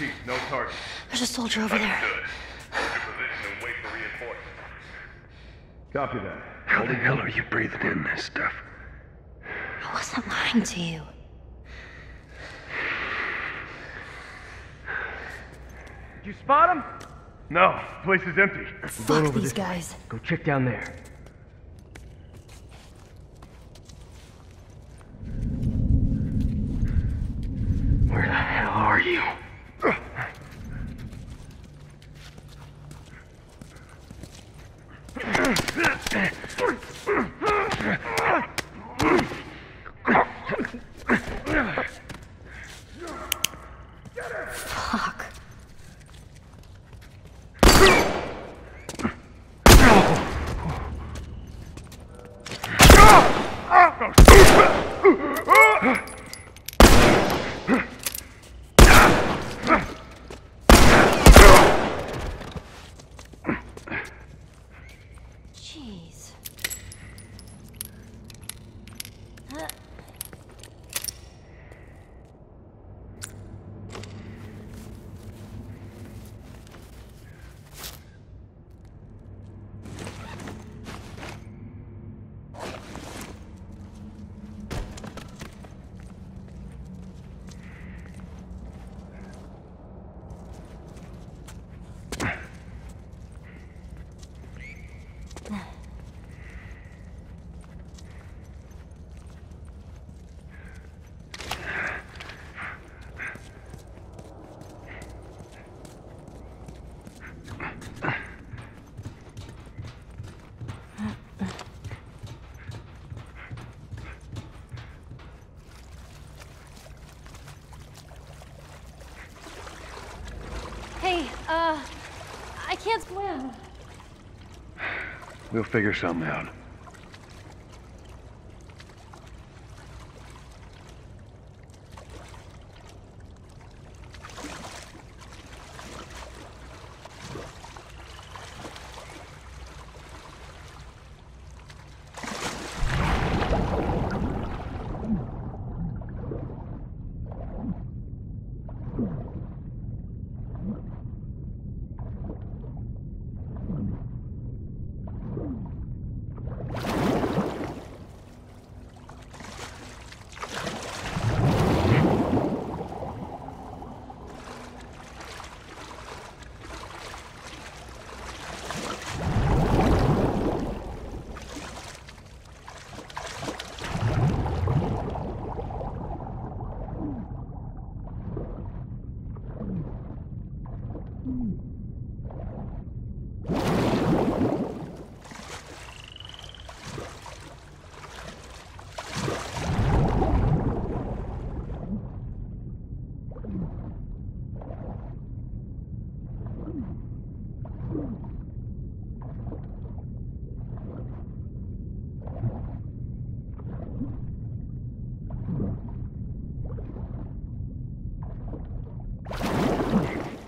Repeat, no target. There's a soldier over there. Good. Hold your position and wait for reinforcements. Copy that. How the hell are you breathing in this stuff? I wasn't lying to you. Did you spot him? No, place is empty. Fuck these guys. Go check down there. We'll figure something out.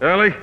Ellie?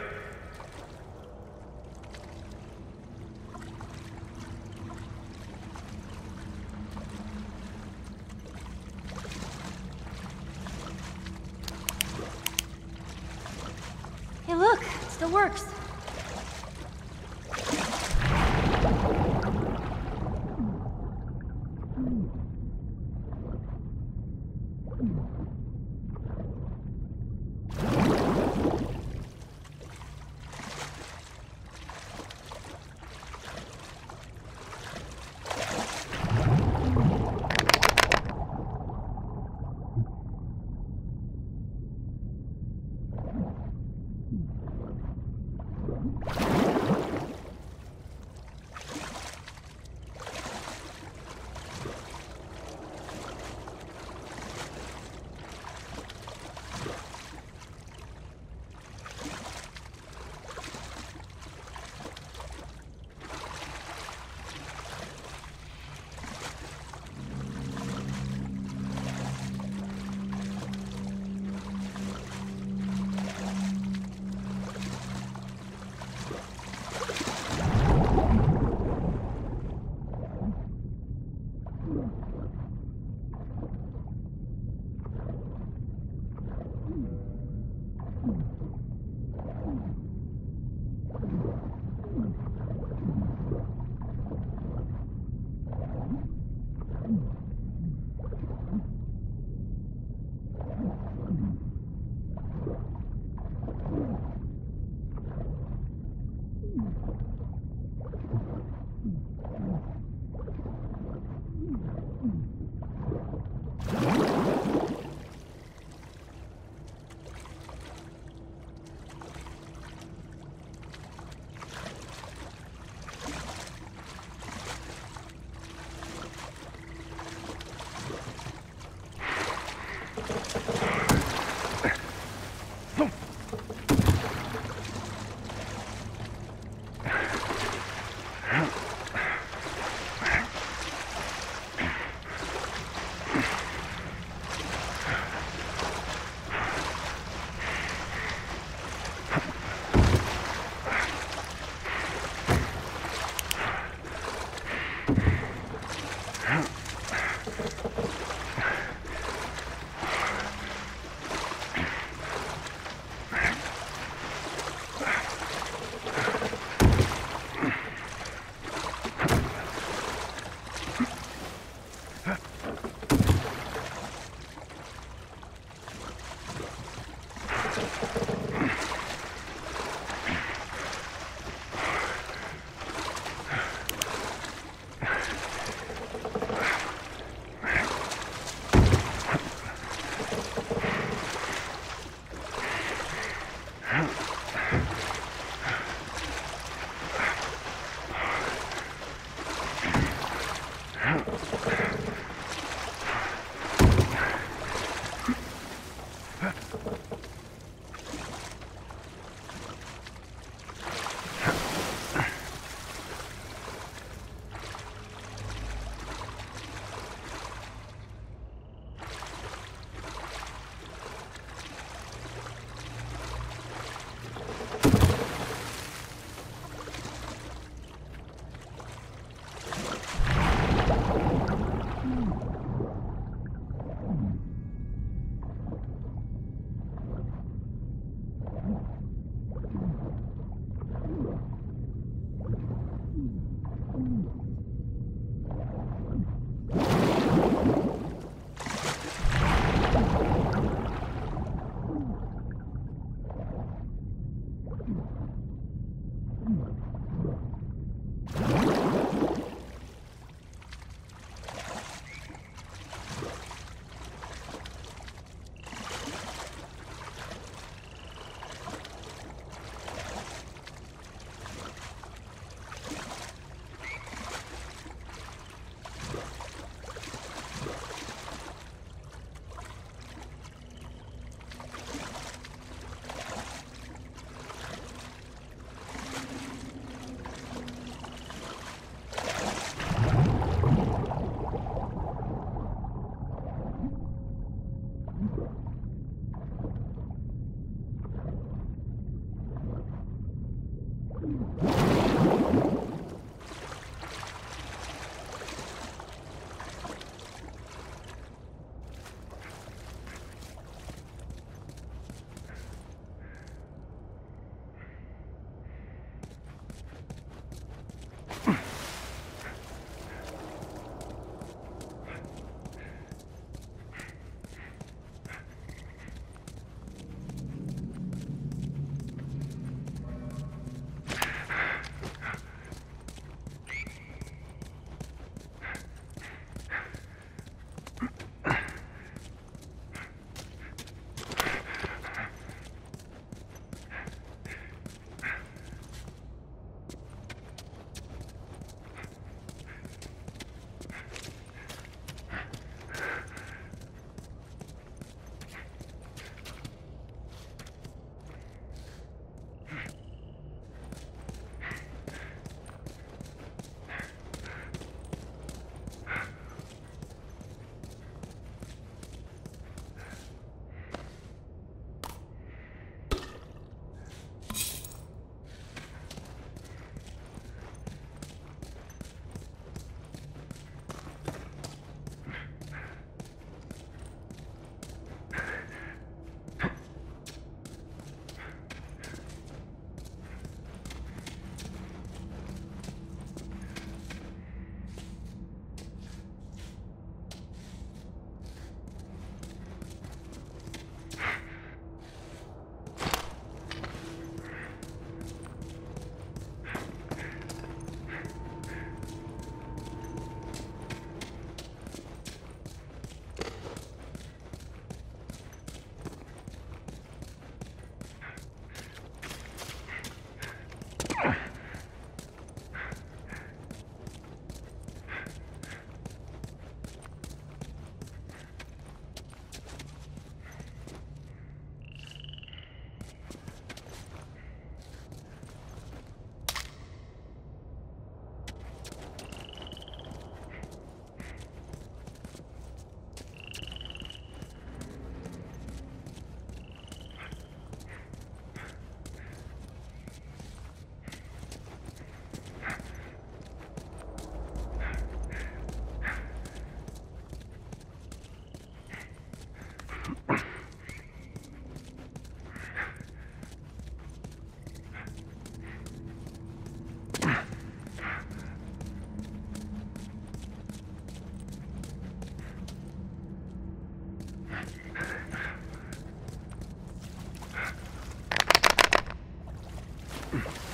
Mm-hmm.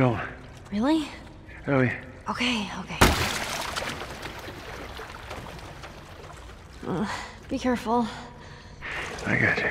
On. Really? Ellie, Okay, okay. Uh, be careful. I got you.